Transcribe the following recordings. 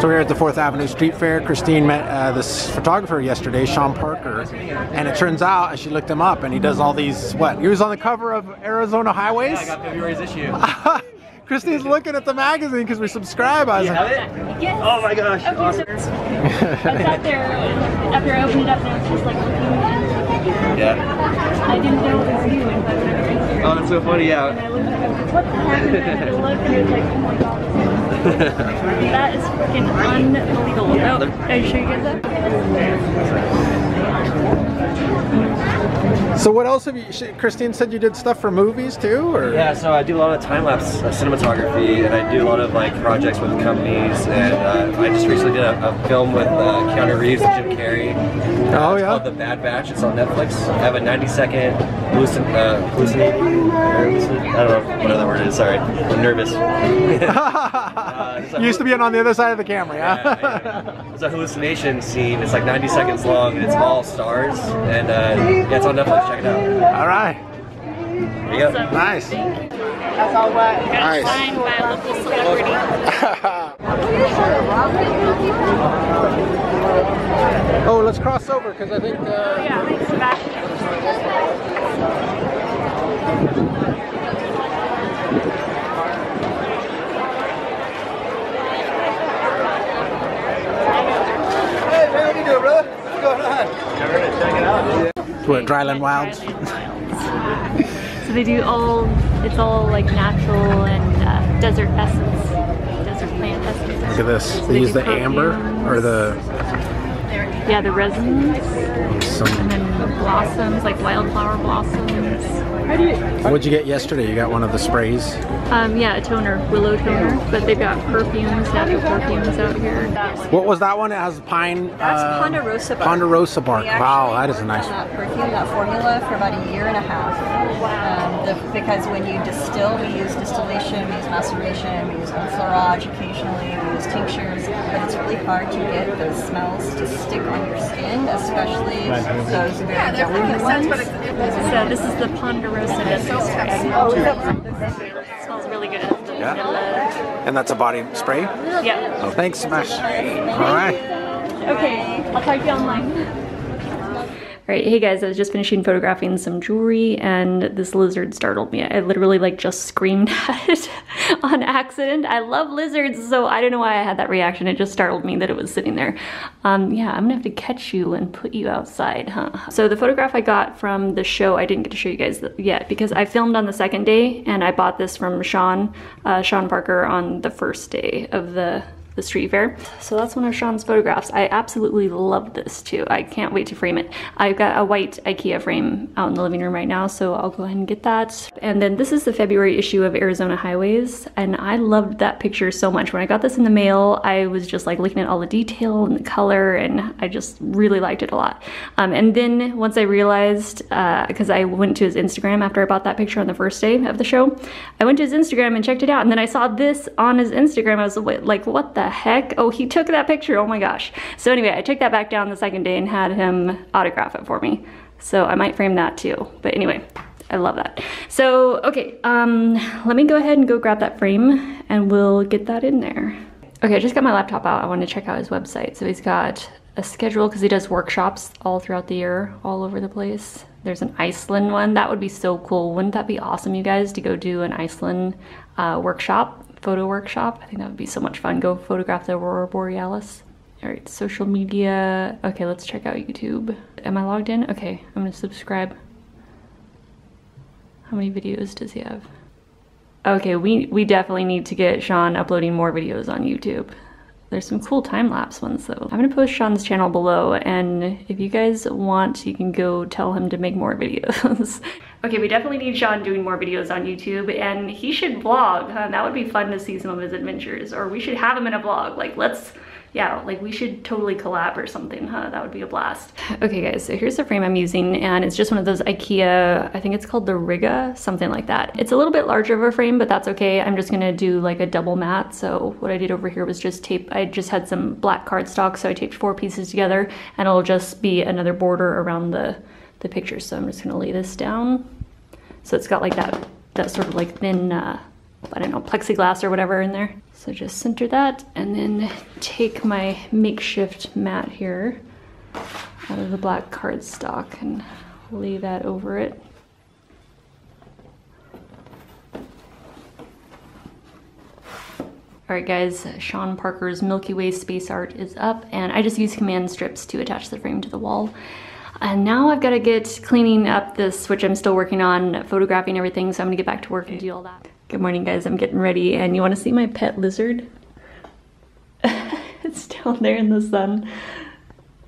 So we were at the Fourth Avenue Street Fair. Christine met uh, this photographer yesterday, Sean Parker, and it turns out as she looked him up, and he does all these. What? He was on the cover of Arizona Highways. Yeah, I got February's issue. Christine's looking at the magazine because we subscribe. I was You like, have it? Yes. Oh my gosh, Okay, awesome. so I sat there after I opened it up and I was just like looking Yeah. I didn't know it was you and I was right here. Oh, that's so funny, And yeah. I looked at it, I was like, what the heck? And I looked and it was like, oh my god. that is freaking unbelievable. Yeah, oh, they're- are you sure you get that? so what else have you? She, Christine said you did stuff for movies too, or? Yeah, so I do a lot of time lapse uh, cinematography, and I do a lot of like projects with companies. And uh, I just recently did a, a film with uh, Keanu Reeves and Jim Carrey. Oh, It's yeah? called The Bad Batch. It's on Netflix. I have a 90 second hallucin, uh, hallucinating. hallucin- I don't know what other word it is. Sorry, I'm nervous. Uh, it's a- You used to be on the other side of the camera, yeah? Yeah, yeah. It's a hallucination scene. It's like 90 seconds long, and it's all stars. And uh, yeah, it's on Netflix. Check it out. All right. There you go. Nice. That's all what? Nice. Signed by a local celebrity. oh, let's cross over because I think. Uh, Yeah, it's back. Hey, man, what you doing, brother? What's going on? Never gonna check it out. what, Dryland Wilds? So they do all, it's all like natural and uh, desert essence, desert plant essence. Look at this. So They use do the amber or the Yeah, the resins some. and then the blossoms, like wildflower blossoms. What'd you get yesterday? You got one of the sprays. Um, yeah, a toner, willow toner, but they've got perfumes, natural perfumes out here. What was that one? It has pine. That's uh, Ponderosa bark. Ponderosa bark. Wow, that is a nice one. on That perfume, that formula for about a year and a half. Um, the, because when you distill, we use distillation, we use maceration, we use enfleurage occasionally, we use tinctures, but it's really hard to get those smells to stick on your skin, especially those very delicate ones. So this is the Ponderosa Desert Spray. It smells really good. Yeah. And that's a body spray. Yeah. Oh, thanks, much. All right. Okay, I'll talk to you online. Alright, hey guys, I was just finishing photographing some jewelry and this lizard startled me. I literally like just screamed at it on accident. I love lizards, so I don't know why I had that reaction. It just startled me that it was sitting there. Um, yeah, I'm gonna have to catch you and put you outside, huh? So the photograph I got from the show, I didn't get to show you guys yet because I filmed on the second day and I bought this from Sean, uh, Sean Parker on the first day of the the street fair. So that's one of Sean's photographs. I absolutely love this too. I can't wait to frame it. I've got a white IKEA frame out in the living room right now, so I'll go ahead and get that. And then this is the February issue of Arizona Highways, and I loved that picture so much. When I got this in the mail, I was just like looking at all the detail and the color, and I just really liked it a lot. Um, and then once I realized, because I went to his Instagram after I bought that picture on the first day of the show, I went to his Instagram and checked it out, and then I saw this on his Instagram. I was like, what the heck? Oh, he took that picture. Oh my gosh. So anyway, I took that back down the second day and had him autograph it for me. So I might frame that too. But anyway, I love that. So, okay, um, let me go ahead and go grab that frame and we'll get that in there. Okay, I just got my laptop out. I want to check out his website. So he's got a schedule because he does workshops all throughout the year, all over the place. There's an Iceland one. That would be so cool. Wouldn't that be awesome, you guys, to go do an Iceland uh, workshop? Photo workshop. I think that would be so much fun. Go photograph the Aurora Borealis. All right, social media. Okay, let's check out YouTube. Am I logged in? Okay, I'm gonna subscribe. How many videos does he have? Okay, we, we definitely need to get Sean uploading more videos on YouTube. There's some cool time-lapse ones though. I'm gonna post Sean's channel below and if you guys want, you can go tell him to make more videos. okay, we definitely need Sean doing more videos on YouTube and he should vlog, huh? That would be fun to see some of his adventures or we should have him in a vlog. Like let's, yeah, like we should totally collab or something, huh? That would be a blast. Okay guys, so here's the frame I'm using and it's just one of those Ikea, I think it's called the Riga, something like that. It's a little bit larger of a frame, but that's okay. I'm just gonna do like a double mat. So what I did over here was just tape, I just had some black cardstock, so I taped four pieces together and it'll just be another border around the, the picture. So I'm just gonna lay this down. So it's got like that, that sort of like thin, uh, I don't know, plexiglass or whatever in there. So just center that and then take my makeshift mat here out of the black cardstock and lay that over it. Alright guys, Sean Parker's Milky Way space art is up and I just used command strips to attach the frame to the wall. And now I've got to get cleaning up this, which I'm still working on, photographing everything, so I'm gonna get back to work and do all that. Good morning guys, I'm getting ready and you wanna see my pet lizard? it's down there in the sun.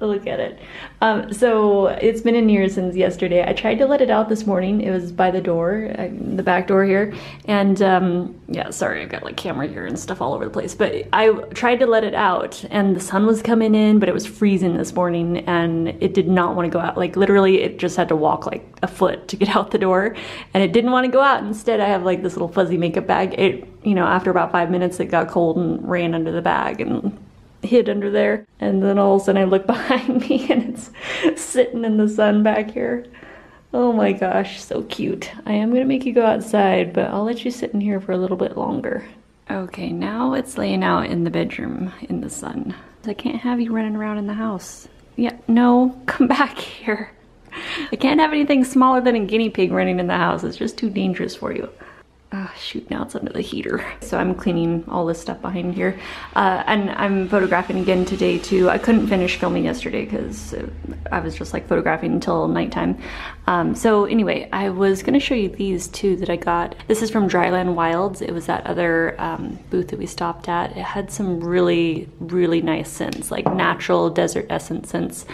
Look at it. Um, so it's been in here since yesterday. I tried to let it out this morning. It was by the door, uh, the back door here. And um, yeah, sorry, I've got like camera here and stuff all over the place. But I tried to let it out and the sun was coming in, but it was freezing this morning and it did not want to go out. Like literally it just had to walk like a foot to get out the door and it didn't want to go out. Instead, I have like this little fuzzy makeup bag. It, you know, after about five minutes, it got cold and ran under the bag and hid under there. And then all of a sudden I look behind me and it's sitting in the sun back here. Oh my gosh, so cute. I am gonna make you go outside, but I'll let you sit in here for a little bit longer. Okay, now it's laying out in the bedroom in the sun. I can't have you running around in the house. Yeah, no, come back here. I can't have anything smaller than a guinea pig running in the house. It's just too dangerous for you. Oh, shoot, now it's under the heater. So I'm cleaning all this stuff behind here. Uh, and I'm photographing again today too. I couldn't finish filming yesterday because I was just like photographing until nighttime. Um, so anyway, I was gonna show you these two that I got. This is from Dryland Wilds. It was that other um, booth that we stopped at. It had some really, really nice scents, like natural desert essence scents.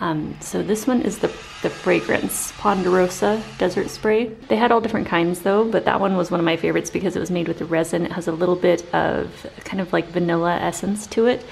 Um, so this one is the, the fragrance Ponderosa Desert Spray. They had all different kinds though, but that one was one of my favorites because it was made with the resin. It has a little bit of kind of like vanilla essence to it.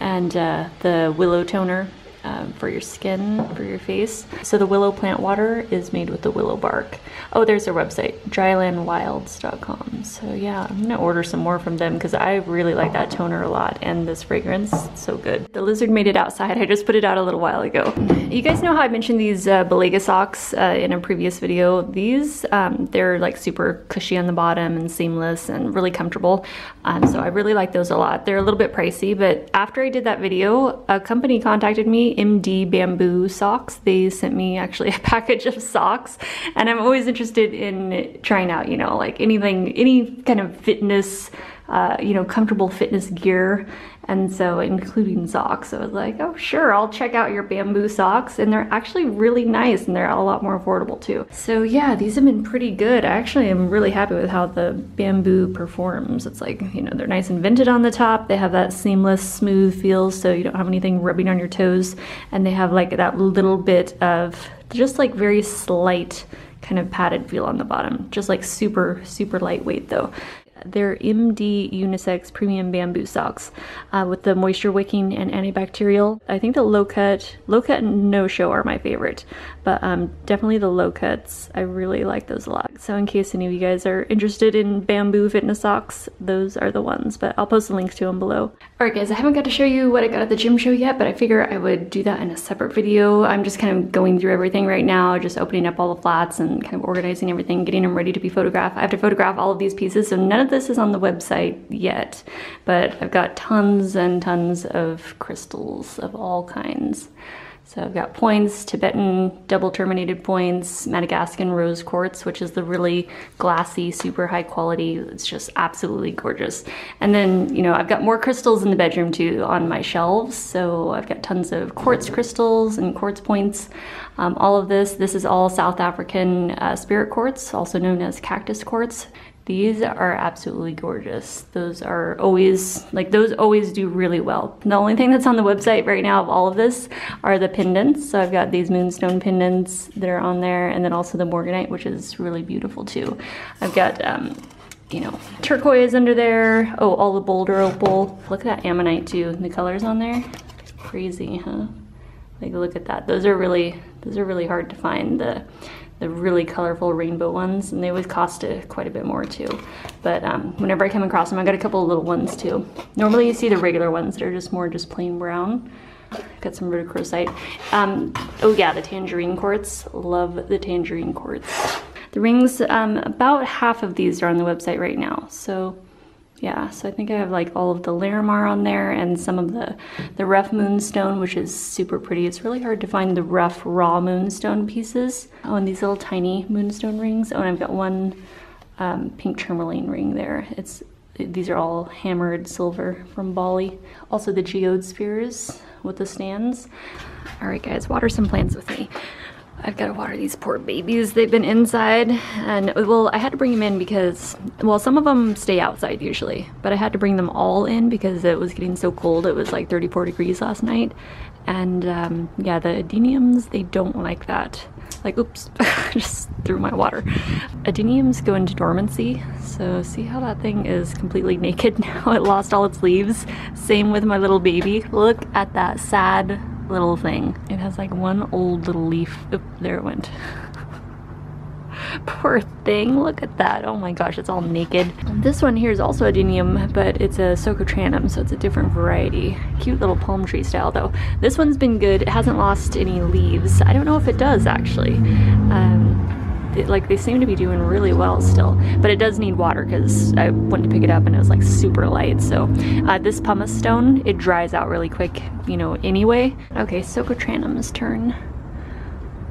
And uh, the willow toner um, for your skin, for your face. So the willow plant water is made with the willow bark. Oh, there's their website, drylandwilds.com. So yeah, I'm gonna order some more from them because I really like that toner a lot and this fragrance, so good. The lizard made it outside. I just put it out a little while ago. You guys know how I mentioned these uh, socks uh, in a previous video? These, um, they're like super cushy on the bottom and seamless and really comfortable. Um, so I really like those a lot. They're a little bit pricey, but after I did that video, a company contacted me MD Bamboo socks. They sent me actually a package of socks and I'm always interested in trying out, you know, like anything, any kind of fitness, uh, you know, comfortable fitness gear. And so including socks. So I was like, oh sure, I'll check out your bamboo socks. And they're actually really nice and they're a lot more affordable too. So yeah, these have been pretty good. I actually am really happy with how the bamboo performs. It's like, you know, they're nice and vented on the top. They have that seamless, smooth feel so you don't have anything rubbing on your toes. And they have like that little bit of just like very slight kind of padded feel on the bottom. Just like super, super lightweight though. They're MD Unisex Premium Bamboo Socks uh, with the moisture wicking and antibacterial. I think the low cut, low cut and no show are my favorite, but um, definitely the low cuts. I really like those a lot. So in case any of you guys are interested in bamboo fitness socks, those are the ones, but I'll post the links to them below. All right guys, I haven't got to show you what I got at the gem show yet, but I figure I would do that in a separate video. I'm just kind of going through everything right now, just opening up all the flats and kind of organizing everything, getting them ready to be photographed. I have to photograph all of these pieces, so none of this is on the website yet, but I've got tons and tons of crystals of all kinds. So I've got points, Tibetan double terminated points, Madagascan rose quartz, which is the really glassy, super high quality. It's just absolutely gorgeous. And then, you know, I've got more crystals in the bedroom too on my shelves. So I've got tons of quartz crystals and quartz points. Um, all of this, this is all South African uh, spirit quartz, also known as cactus quartz. These are absolutely gorgeous. Those are always, like those always do really well. The only thing that's on the website right now of all of this are the pendants. So I've got these moonstone pendants that are on there and then also the morganite, which is really beautiful too. I've got, um, you know, turquoise under there. Oh, all the boulder opal. Look at that ammonite too. The colors on there, crazy, huh? Like look at that. Those are really, those are really hard to find. The the really colorful rainbow ones and they would cost a, quite a bit more too. But um, whenever I come across them I got a couple of little ones too. Normally you see the regular ones that are just more just plain brown. Got some rhodochrosite. Um, oh yeah the tangerine quartz. Love the tangerine quartz. The rings, um, about half of these are on the website right now. So yeah, so I think I have like all of the Larimar on there and some of the, the rough moonstone, which is super pretty. It's really hard to find the rough raw moonstone pieces. Oh, and these little tiny moonstone rings. Oh, and I've got one um, pink tourmaline ring there. It's These are all hammered silver from Bali. Also the geode spheres with the stands. All right guys, water some plants with me. I've got to water these poor babies. They've been inside and well, I had to bring them in because, well, some of them stay outside usually, but I had to bring them all in because it was getting so cold. It was like 34 degrees last night. And um, yeah, the adeniums, they don't like that. Like, oops, just threw my water. Adeniums go into dormancy. So see how that thing is completely naked now? It lost all its leaves. Same with my little baby. Look at that sad little thing. It has like one old little leaf. Oop, there it went. Poor thing, look at that. Oh my gosh, it's all naked. This one here is also a adenium, but it's a Socotranum, so it's a different variety. Cute little palm tree style though. This one's been good. It hasn't lost any leaves. I don't know if it does actually. Um, like they seem to be doing really well still but it does need water because I went to pick it up and it was like super light so uh, this pumice stone it dries out really quick you know anyway okay Socotranum's turn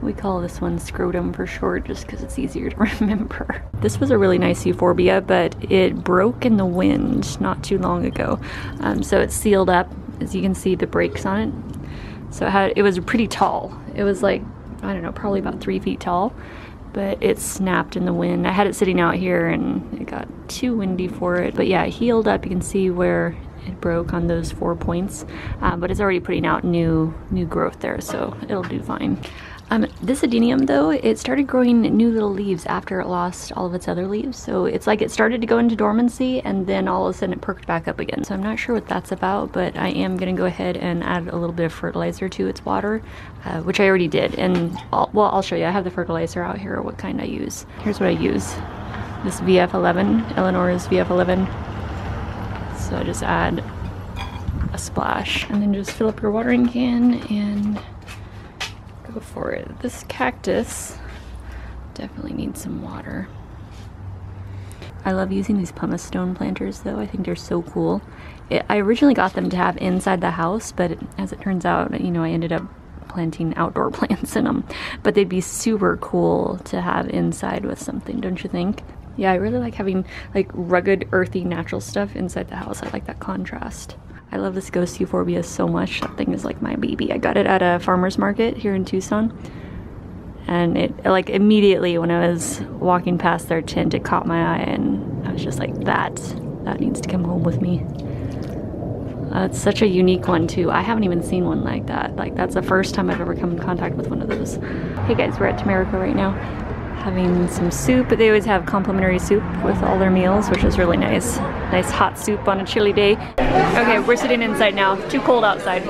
we call this one scrotum for short just because it's easier to remember. This was a really nice euphorbia, but it broke in the wind not too long ago. Um, so it's sealed up, as you can see the breaks on it. So it, had, it was pretty tall. It was like, I don't know, probably about three feet tall but it snapped in the wind. I had it sitting out here and it got too windy for it. But yeah, it healed up. You can see where it broke on those four points, uh, but it's already putting out new new growth there, so it'll do fine. Um, this adenium though, it started growing new little leaves after it lost all of its other leaves. So it's like it started to go into dormancy and then all of a sudden it perked back up again. So I'm not sure what that's about, but I am gonna go ahead and add a little bit of fertilizer to its water, uh, which I already did. And I'll, well, I'll show you. I have the fertilizer out here, what kind I use. Here's what I use. This VF11, Eleanor's VF11. So I just add a splash and then just fill up your watering can and go for it. This cactus definitely needs some water. I love using these pumice stone planters though. I think they're so cool. It, I originally got them to have inside the house, but as it turns out, you know, I ended up planting outdoor plants in them. But they'd be super cool to have inside with something, don't you think? Yeah, I really like having like rugged, earthy, natural stuff inside the house. I like that contrast. I love this ghost euphorbia so much. That thing is like my baby. I got it at a farmer's market here in Tucson. And it, like, immediately when I was walking past their tent, it caught my eye and I was just like, that, that needs to come home with me. Uh, it's such a unique one too. I haven't even seen one like that. Like that's the first time I've ever come in contact with one of those. Hey guys, we're at Tumerico right now having some soup. They always have complimentary soup with all their meals, which is really nice. Nice hot soup on a chilly day. Okay, we're sitting inside now. Too cold outside.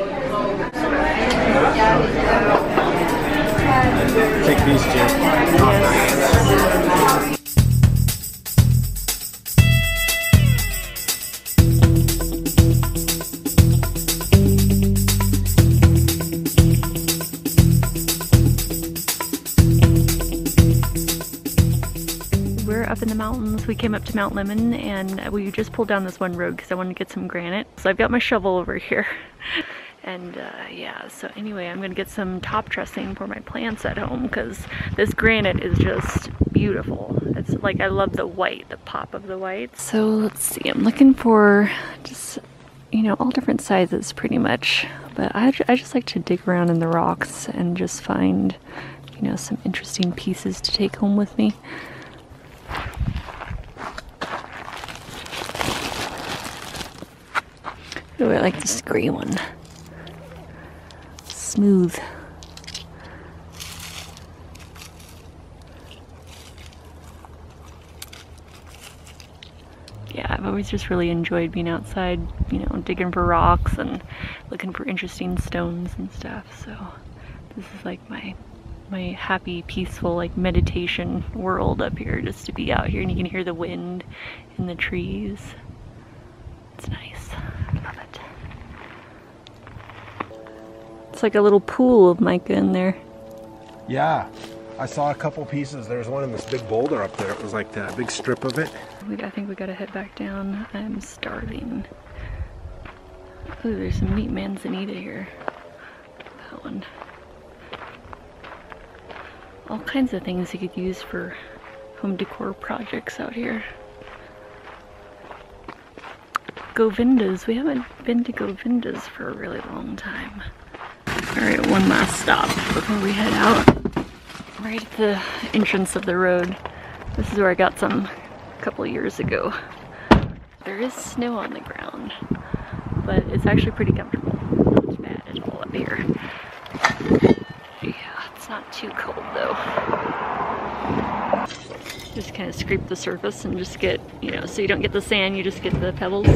Came up to Mount Lemmon and we just pulled down this one road because I wanted to get some granite. So I've got my shovel over here. and uh, yeah, so anyway, I'm gonna get some top dressing for my plants at home because this granite is just beautiful. It's like, I love the white, the pop of the white. So let's see, I'm looking for just, you know, all different sizes pretty much. But I, I just like to dig around in the rocks and just find, you know, some interesting pieces to take home with me. I like this gray one. Smooth. Yeah, I've always just really enjoyed being outside, you know, digging for rocks and looking for interesting stones and stuff. So this is like my my happy, peaceful, like meditation world up here, just to be out here and you can hear the wind in the trees. It's nice. I love it. It's like a little pool of mica in there. Yeah. I saw a couple pieces. There's one in this big boulder up there. It was like that big strip of it. We, I think we gotta head back down. I'm starving. Ooh, there's some neat manzanita here. That one. All kinds of things you could use for home decor projects out here. Govindas. We haven't been to Govindas for a really long time. Alright, one last stop before we head out. Right at the entrance of the road. This is where I got some a couple years ago. There is snow on the ground, but it's actually pretty comfortable. Not bad at all up here. Yeah, it's not too cold though. Just kind of scrape the surface and just get, you know, so you don't get the sand, you just get the pebbles.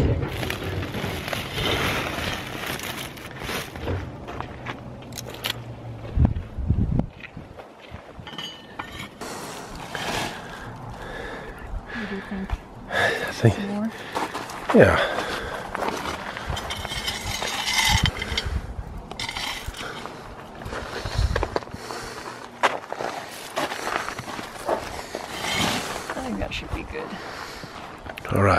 What do you think? I think, Some more? Yeah. I think that should be good. All right.